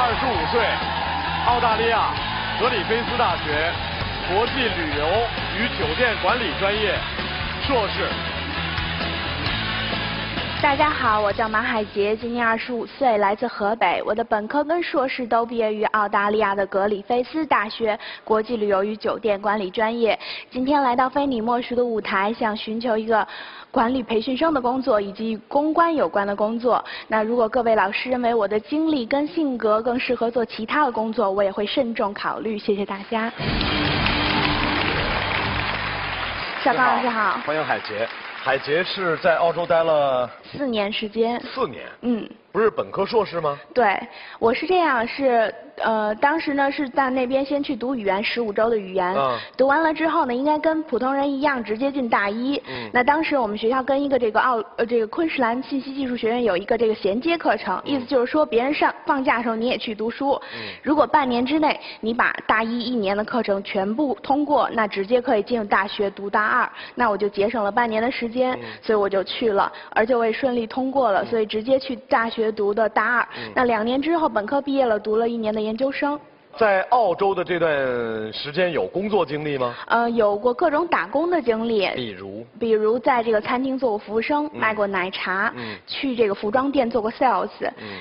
二十五岁，澳大利亚格里菲斯大学国际旅游与酒店管理专业硕士。大家好，我叫马海杰，今年二十五岁，来自河北。我的本科跟硕士都毕业于澳大利亚的格里菲斯大学国际旅游与酒店管理专业。今天来到非你莫属的舞台，想寻求一个管理培训生的工作以及与公关有关的工作。那如果各位老师认为我的经历跟性格更适合做其他的工作，我也会慎重考虑。谢谢大家。小高老师好，欢迎海杰。海杰是在澳洲待了四年时间。四年。嗯。不是本科硕士吗？对，我是这样，是呃，当时呢是在那边先去读语言，十五周的语言，读完了之后呢，应该跟普通人一样直接进大一。嗯。那当时我们学校跟一个这个奥呃这个昆士兰信息技术学院有一个这个衔接课程，意思就是说别人上放假的时候你也去读书。嗯。如果半年之内你把大一一年的课程全部通过，那直接可以进入大学读大二。那我就节省了半年的时间，所以我就去了，而且我也顺利通过了，所以直接去大学。学读的大二，那两年之后本科毕业了，读了一年的研究生。在澳洲的这段时间有工作经历吗？呃，有过各种打工的经历。比如？比如在这个餐厅做过服务生，卖过奶茶，嗯去这个服装店做过 sales。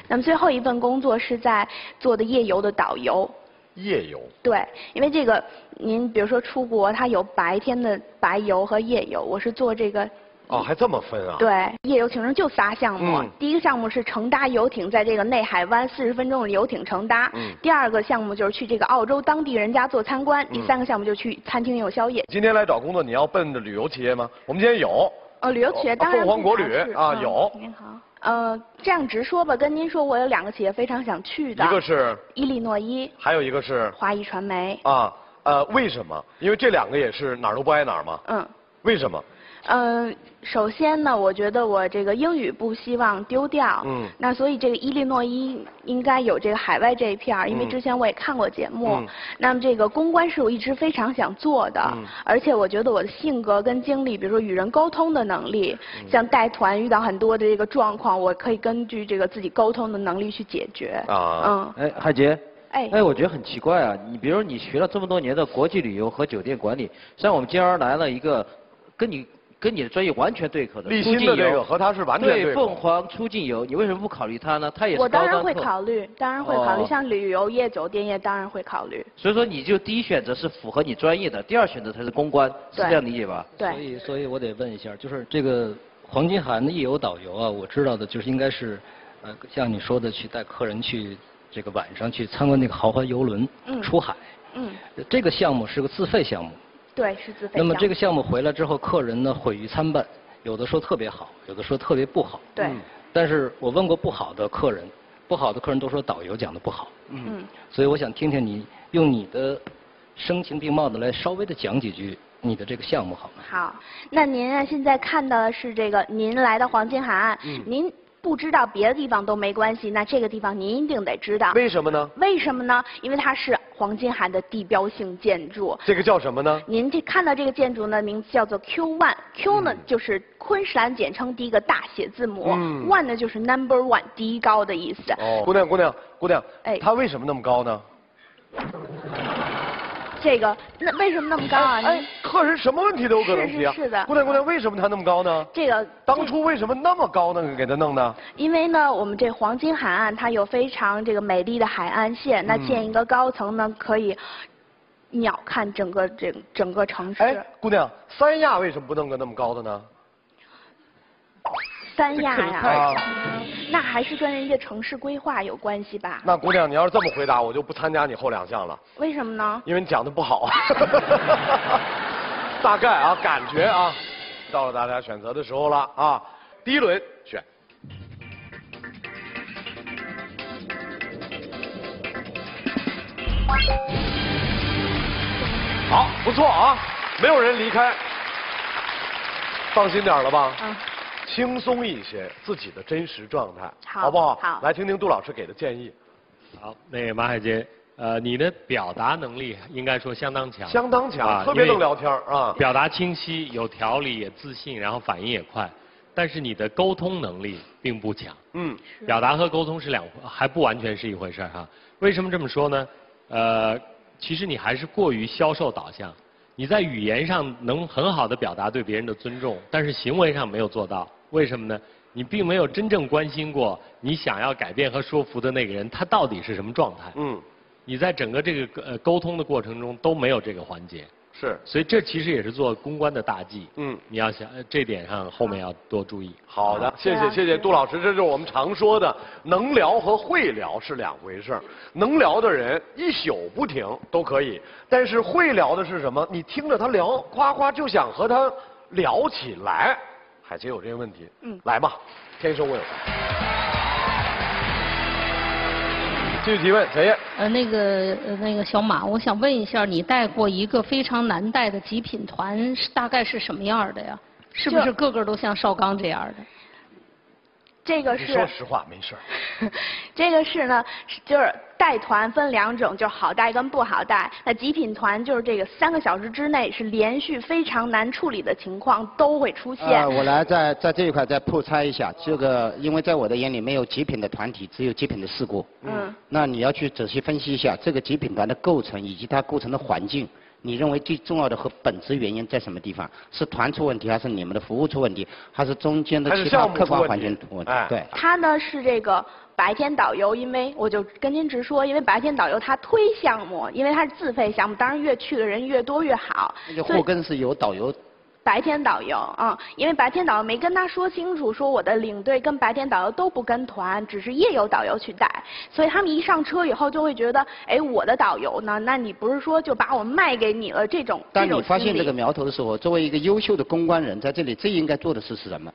那么最后一份工作是在做的夜游的导游。夜游？对，因为这个您比如说出国，它有白天的白游和夜游，我是做这个。哦，还这么分啊？对，夜游行程就仨项目。嗯。第一个项目是乘搭游艇，在这个内海湾四十分钟的游艇乘搭。嗯。第二个项目就是去这个澳洲当地人家做参观。嗯。第三个项目就去餐厅有宵夜。今天来找工作，你要奔着旅游企业吗？我们今天有。哦，旅游企业当然。凤凰国旅啊，有。您好。呃，这样直说吧，跟您说，我有两个企业非常想去的。一个是。伊利诺伊。还有一个是。华谊传媒。啊，呃，为什么？因为这两个也是哪儿都不挨哪儿嘛。嗯。为什么？嗯，首先呢，我觉得我这个英语不希望丢掉。嗯。那所以这个伊利诺伊应该有这个海外这一片儿，因为之前我也看过节目。嗯。那么这个公关是我一直非常想做的。嗯。而且我觉得我的性格跟经历，比如说与人沟通的能力，像带团遇到很多的这个状况，我可以根据这个自己沟通的能力去解决。啊。嗯。哎，海杰。哎。哎，我觉得很奇怪啊！你比如你学了这么多年的国际旅游和酒店管理，像我们今儿来了一个跟你。跟你的专业完全对口的，立新的这个和他是完全对对凤凰出境游，你为什么不考虑他呢？他也是我当然会考虑，当然会考虑，像旅游业、酒店业当然会考虑。所以说，你就第一选择是符合你专业的，第二选择才是公关，是这样理解吧？对。所以，所以我得问一下，就是这个黄金海岸的夜游导游啊，我知道的就是应该是，呃，像你说的去带客人去这个晚上去参观那个豪华游轮，出海。嗯。这个项目是个自费项目。对，是自费。那么这个项目回来之后，客人呢毁誉参半，有的说特别好，有的说特别不好。对。但是我问过不好的客人，不好的客人都说导游讲的不好。嗯。所以我想听听你用你的声情并茂的来稍微的讲几句你的这个项目好吗？好，那您啊现在看到的是这个您来到黄金海岸，您。不知道别的地方都没关系，那这个地方您一定得知道。为什么呢？为什么呢？因为它是黄金海的地标性建筑。这个叫什么呢？您这看到这个建筑呢，名字叫做 Q One，Q 呢就是昆士兰简称第一个大写字母，One 呢就是 Number One，第一高的意思。哦，姑娘，姑娘，姑娘，哎，它为什么那么高呢？这个那为什么那么高啊？哎，客人什么问题都有可能提啊。是是的。姑娘姑娘，为什么它那么高呢？这个当初为什么那么高呢？给它弄的？因为呢，我们这黄金海岸它有非常这个美丽的海岸线，那建一个高层呢，可以鸟瞰整个这整个城市。哎，姑娘，三亚为什么不弄个那么高的呢？三亚呀，那还是跟人家城市规划有关系吧？那姑娘，你要是这么回答，我就不参加你后两项了。为什么呢？因为你讲的不好。大概啊，感觉啊，到了大家选择的时候了啊。第一轮选。好，不错啊，没有人离开，放心点了吧？嗯。轻松一些，自己的真实状态，好不好？好，来听听杜老师给的建议。好，那个马海杰，呃，你的表达能力应该说相当强，相当强，特别能聊天啊。表达清晰，有条理，也自信，然后反应也快。但是你的沟通能力并不强。嗯，表达和沟通是两还不完全是一回事哈。为什么这么说呢？呃，其实你还是过于销售导向。你在语言上能很好的表达对别人的尊重，但是行为上没有做到。为什么呢？你并没有真正关心过你想要改变和说服的那个人，他到底是什么状态。嗯。你在整个这个呃沟通的过程中都没有这个环节。是，所以这其实也是做公关的大忌。嗯，你要想这点上后面要多注意。好的，谢谢谢谢杜老师，这就是我们常说的能聊和会聊是两回事能聊的人一宿不停都可以，但是会聊的是什么？你听着他聊，夸夸就想和他聊起来。海杰有这个问题，嗯，来吧，天生我有。继续提问，小叶。呃，那个呃，那个小马，我想问一下，你带过一个非常难带的极品团，是大概是什么样的呀？是不是个个都像邵刚这样的？这个是说实话没事 这个是呢，就是带团分两种，就好带跟不好带。那极品团就是这个三个小时之内是连续非常难处理的情况都会出现。呃，我来在在这一块再破拆一下，这个因为在我的眼里没有极品的团体，只有极品的事故。嗯。那你要去仔细分析一下这个极品团的构成以及它构成的环境。你认为最重要的和本质原因在什么地方？是团出问题，还是你们的服务出问题，还是中间的其他客观环境出问题？对。他呢是这个白天导游，因为我就跟您直说，因为白天导游他推项目，因为他是自费项目，当然越去的人越多越好。那就祸根是由导游。白天导游啊，因为白天导游没跟他说清楚，说我的领队跟白天导游都不跟团，只是夜游导游去带，所以他们一上车以后就会觉得，哎，我的导游呢？那你不是说就把我卖给你了？这种当你发现这个苗头的时候，作为一个优秀的公关人，在这里最应该做的事是什么？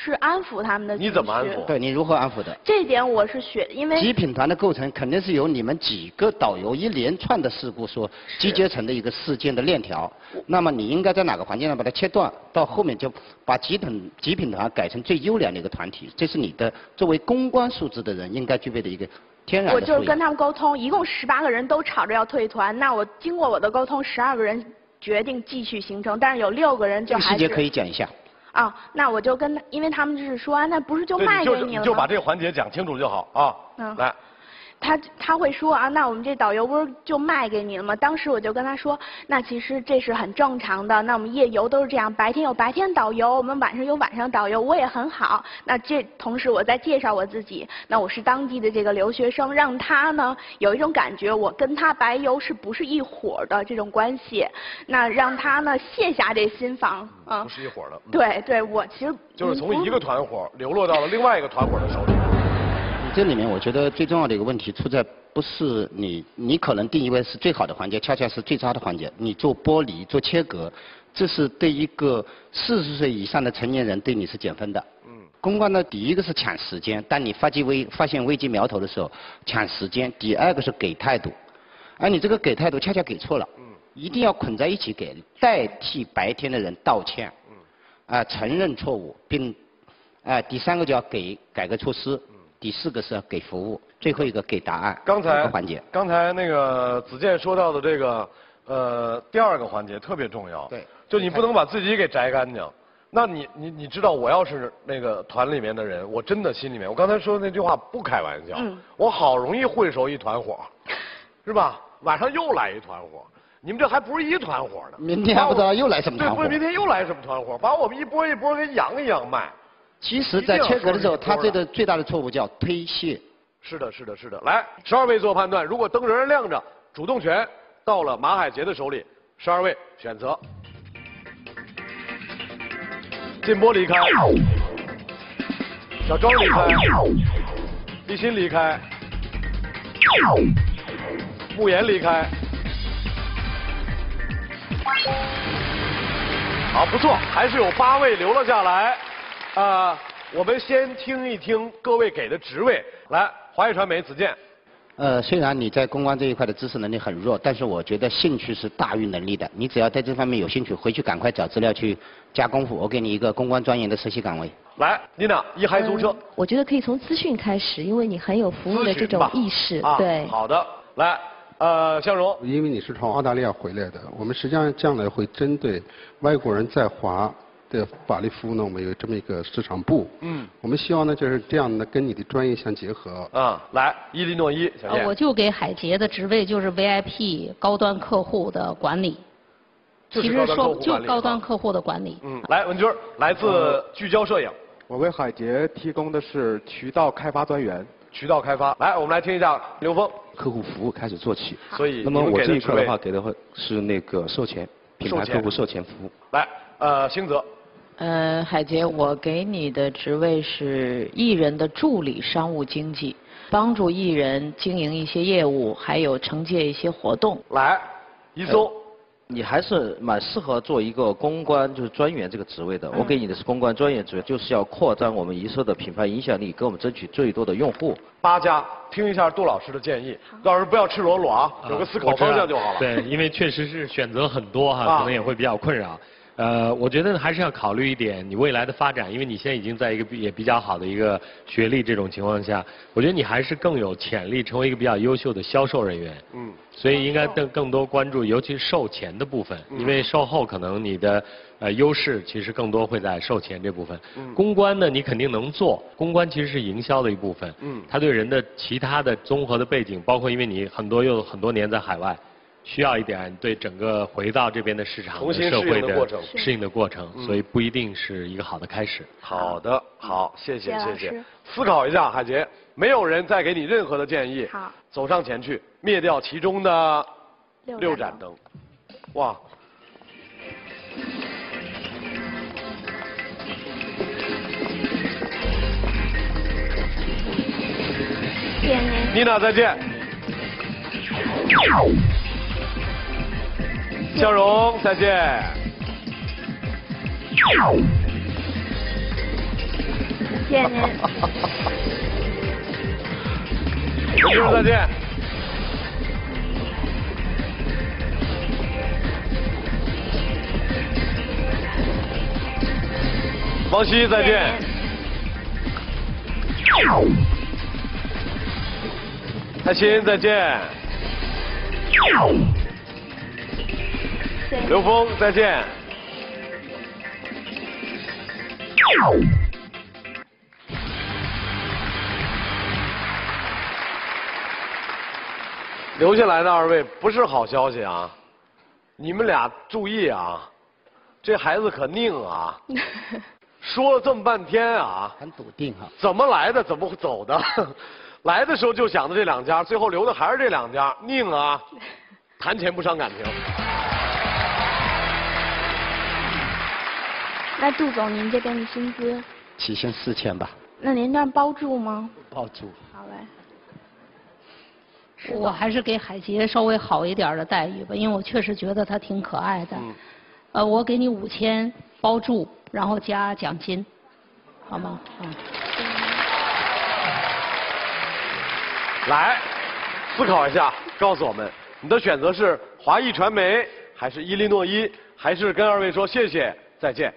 是安抚他们的你怎么安抚？对你如何安抚的？这点我是学，因为极品团的构成肯定是由你们几个导游一连串的事故所集结成的一个事件的链条。那么你应该在哪个环节上把它切断？到后面就把极品极品团改成最优良的一个团体。这是你的作为公关素质的人应该具备的一个天然的我就是跟他们沟通，一共十八个人都吵着要退团，那我经过我的沟通，十二个人决定继续行程，但是有六个人就还是。细节可以讲一下。啊，那我就跟，因为他们就是说，那不是就卖给你了吗？就把这个环节讲清楚就好啊。嗯，来。他他会说啊，那我们这导游不是就卖给你了吗？当时我就跟他说，那其实这是很正常的。那我们夜游都是这样，白天有白天导游，我们晚上有晚上导游，我也很好。那这同时我在介绍我自己，那我是当地的这个留学生，让他呢有一种感觉，我跟他白游是不是一伙的这种关系？那让他呢卸下这心防啊。不是一伙的。对对，我其实就是从一个团伙流落到了另外一个团伙的手里。这里面我觉得最重要的一个问题出在不是你，你可能定义为是最好的环节，恰恰是最差的环节。你做剥离、做切割，这是对一个四十岁以上的成年人对你是减分的。嗯。公关的第一个是抢时间，当你发现危发现危机苗头的时候，抢时间；第二个是给态度，而你这个给态度恰恰给错了。嗯。一定要捆在一起给，代替白天的人道歉。嗯。啊，承认错误，并啊，第三个就要给改革措施。第四个是要给服务，最后一个给答案。刚才环节，刚才那个子健说到的这个，呃，第二个环节特别重要。对。就你不能把自己给摘干净。那你你你知道，我要是那个团里面的人，我真的心里面，我刚才说的那句话不开玩笑。嗯。我好容易混熟一团伙，是吧？晚上又来一团伙，你们这还不是一团伙呢。明天不知道又来什么团伙。对，明天又来什么团伙，把我们一波一波给养一养卖。其实，在切割的时候，他这个最大的错误叫推卸。是的，是的，是的。来，十二位做判断。如果灯仍然亮着，主动权到了马海杰的手里。十二位选择：进波离开，小庄离开，立新离开，慕言离开。好，不错，还是有八位留了下来。啊，我们先听一听各位给的职位。来，华谊传媒子健。呃，虽然你在公关这一块的知识能力很弱，但是我觉得兴趣是大于能力的。你只要在这方面有兴趣，回去赶快找资料去加功夫。我给你一个公关专员的实习岗位。来，妮娜，一嗨租车。我觉得可以从资讯开始，因为你很有服务的这种意识。对。好的，来，呃，向荣。因为你是从澳大利亚回来的，我们实际上将来会针对外国人在华。的法律服务呢，我们有这么一个市场部。嗯。我们希望呢，就是这样的跟你的专业相结合。啊，来，伊利诺伊小燕。我就给海杰的职位就是 VIP 高端客户的管理。其实说就高端客户的管理。嗯，来文军来自聚焦摄影。我为海杰提供的是渠道开发专员。渠道开发，来，我们来听一下刘峰。客户服务开始做起。所以，那么我这一块的话，给的话是那个售前，品牌客户售前服务。来，呃，星泽。呃，海杰，我给你的职位是艺人的助理商务经济，帮助艺人经营一些业务，还有承接一些活动。来，一松。你还是蛮适合做一个公关，就是专员这个职位的。我给你的是公关专员职位，就是要扩张我们一社的品牌影响力，给我们争取最多的用户。八家，听一下杜老师的建议，到时候不要赤裸裸啊，有个思考方向就好了。对，因为确实是选择很多哈，可能也会比较困扰。呃，我觉得还是要考虑一点你未来的发展，因为你现在已经在一个也比较好的一个学历这种情况下，我觉得你还是更有潜力成为一个比较优秀的销售人员。嗯。所以应该更更多关注，尤其是售前的部分，因为售后可能你的呃优势其实更多会在售前这部分。嗯。公关呢，你肯定能做，公关其实是营销的一部分。嗯。它对人的其他的综合的背景，包括因为你很多又很多年在海外。需要一点对整个回到这边的市场、社会的适应的过程，所以不一定是一个好的开始。好的，好，谢谢，谢谢。思考一下，海杰，没有人再给你任何的建议。好，走上前去，灭掉其中的六盏灯。哇！谢谢您。妮娜，再见。笑容，再见。谢谢。您。同志再见。王希再见。开心再见。刘峰，再见。留下来的二位不是好消息啊！你们俩注意啊，这孩子可拧啊！说了这么半天啊，很笃定啊。怎么来的？怎么走的？来的时候就想着这两家，最后留的还是这两家，拧啊！谈钱不伤感情。那杜总，您这边的薪资？起薪四千吧。那您那包住吗？包住。好嘞。我还是给海杰稍微好一点的待遇吧，因为我确实觉得他挺可爱的。嗯。呃，我给你五千包住，然后加奖金，好吗？嗯。来，思考一下，告诉我们，你的选择是华谊传媒，还是伊利诺伊，还是跟二位说谢谢再见？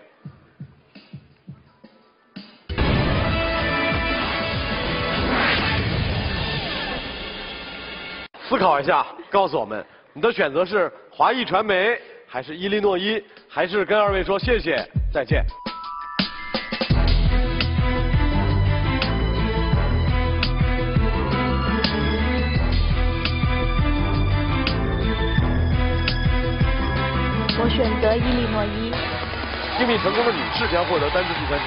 思考一下，告诉我们，你的选择是华谊传媒，还是伊利诺伊，还是跟二位说谢谢再见？我选择伊利诺伊。应聘成功的女士将获得单次计餐。